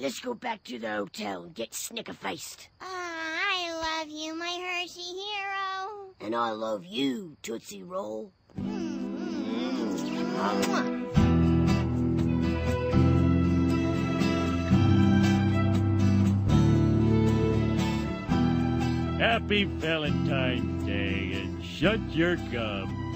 Let's go back to the hotel and get snicker-faced. Ah, I love you, my Hershey hero. And I love you, Tootsie Roll. Happy Valentine's Day and shut your gum.